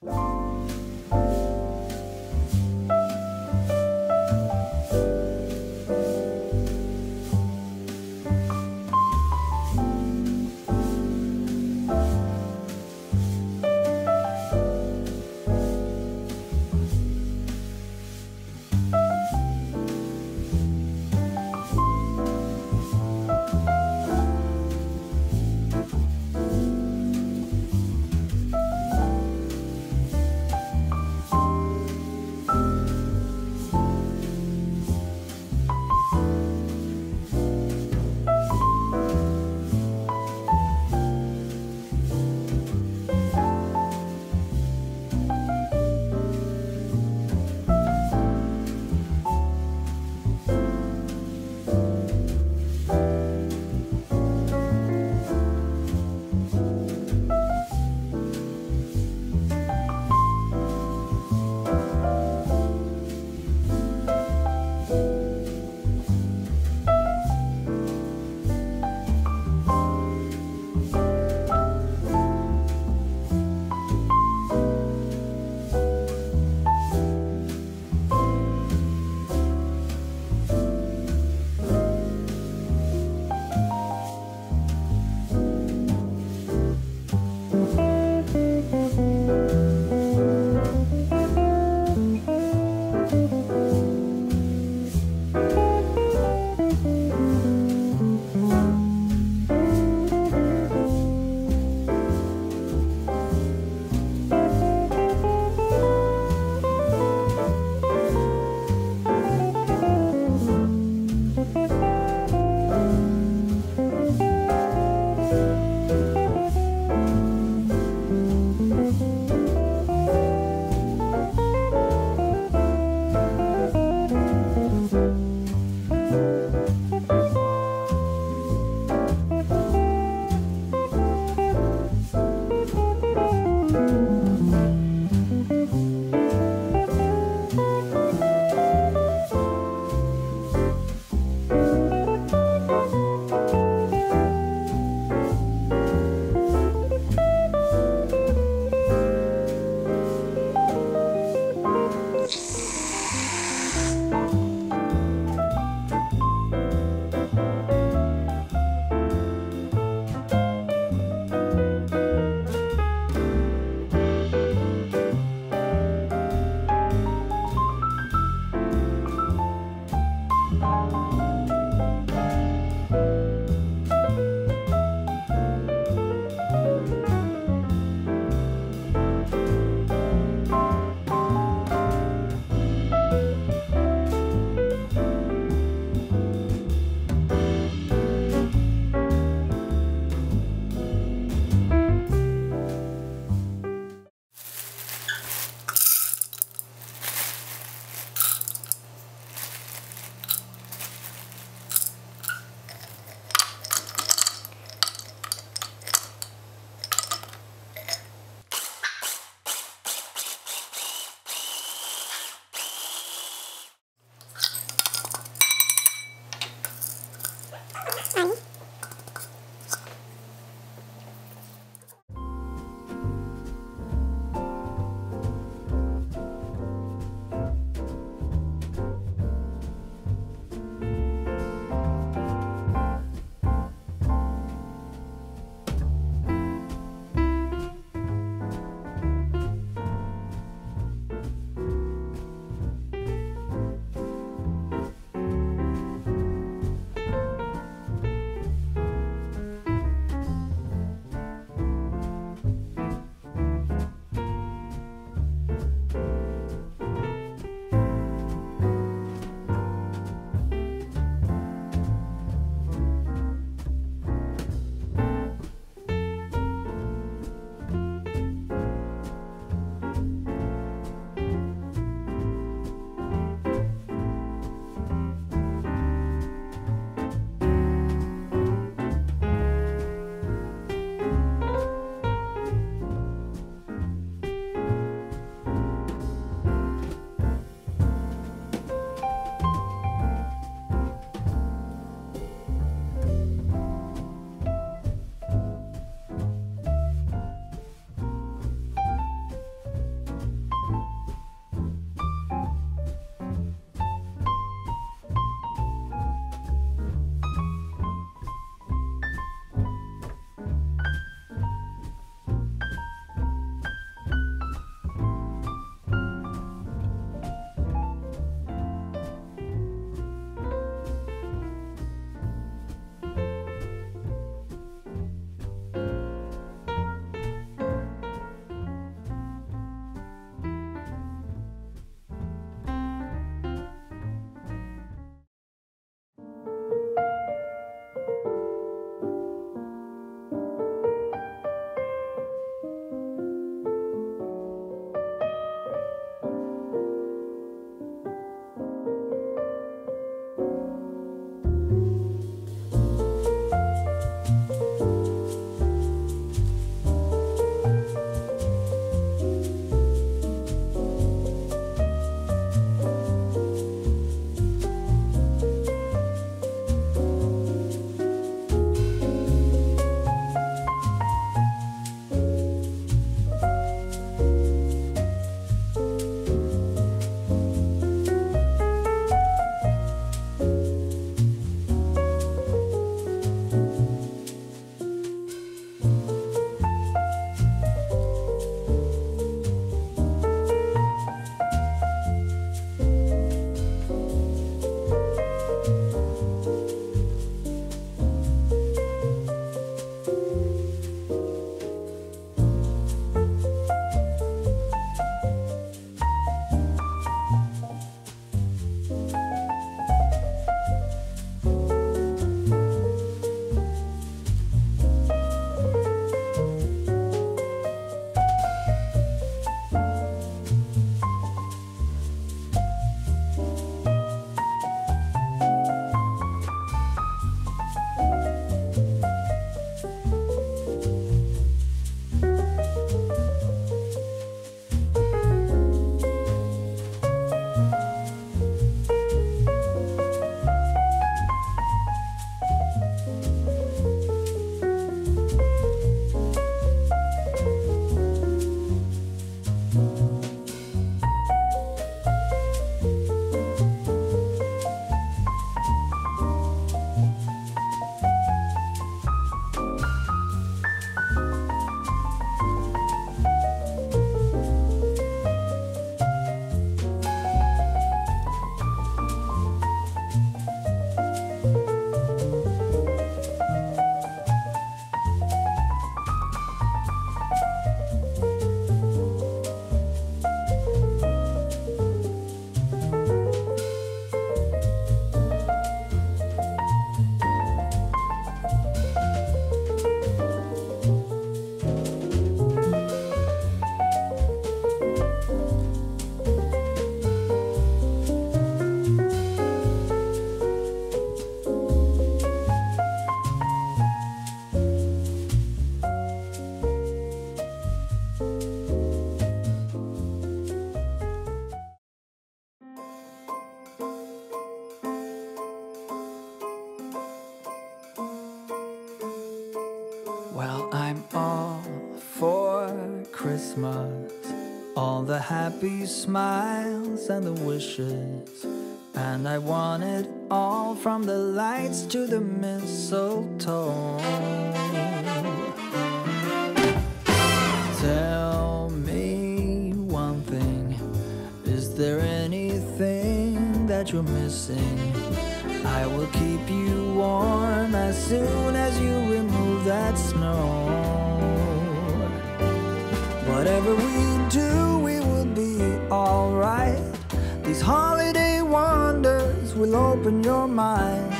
Bye. Well, I'm all for Christmas, all the happy smiles and the wishes. And I want it all from the lights to the mistletoe. Tell me one thing is there anything that you're missing? I will keep you warm as soon as you remove that snow. Whatever we do, we will be alright. These holiday wonders will open your mind.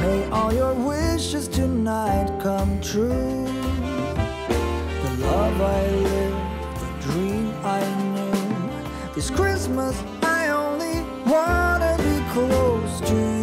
May all your wishes tonight come true. The love I live, the dream I knew. This Christmas, I only wanna be close to you.